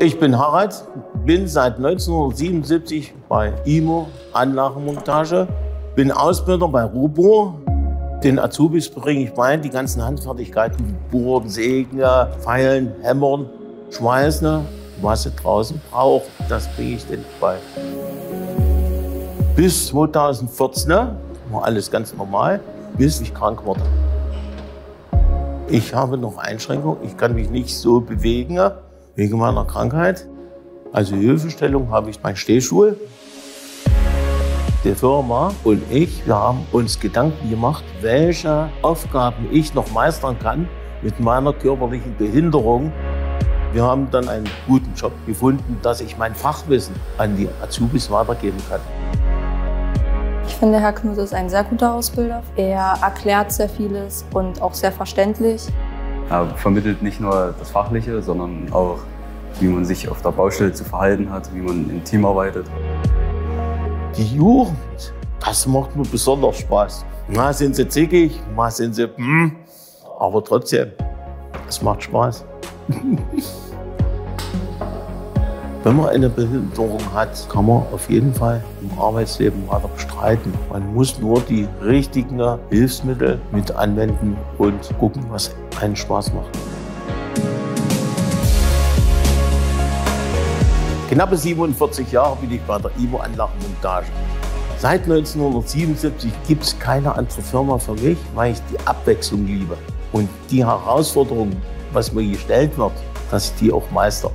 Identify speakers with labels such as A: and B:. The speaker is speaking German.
A: Ich bin Harald, bin seit 1977 bei IMO Anlagenmontage, bin Ausbilder bei Rubo. Den Azubis bringe ich bei, die ganzen Handfertigkeiten, Bohren, Sägen, Feilen, Hämmern, Schweißen, was sie draußen brauchen, das bringe ich denen bei. Bis 2014 war alles ganz normal, bis ich krank wurde. Ich habe noch Einschränkungen, ich kann mich nicht so bewegen wegen meiner Krankheit. Also Hilfestellung habe ich meinen Stehstuhl. Die Firma und ich, wir haben uns Gedanken gemacht, welche Aufgaben ich noch meistern kann mit meiner körperlichen Behinderung. Wir haben dann einen guten Job gefunden, dass ich mein Fachwissen an die Azubis weitergeben kann.
B: Ich finde, Herr Knut ist ein sehr guter Ausbilder. Er erklärt sehr vieles und auch sehr verständlich.
C: Er vermittelt nicht nur das Fachliche, sondern auch, wie man sich auf der Baustelle zu verhalten hat, wie man im Team arbeitet.
A: Die Jugend, das macht mir besonders Spaß. Mal sind sie zickig, mal sind sie, hm, aber trotzdem, es macht Spaß. Wenn man eine Behinderung hat, kann man auf jeden Fall im Arbeitsleben weiter bestreiten. Man muss nur die richtigen Hilfsmittel mit anwenden und gucken, was einen Spaß macht. Knappe 47 Jahre bin ich bei der IMO Anlagenmontage. Seit 1977 gibt es keine andere Firma für mich, weil ich die Abwechslung liebe. Und die Herausforderung, was mir gestellt wird, dass ich die auch meister.